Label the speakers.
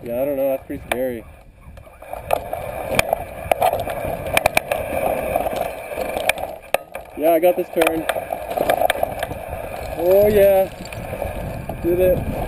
Speaker 1: Yeah, I don't know. That's pretty scary. Yeah, I got this turn. Oh yeah. Did it.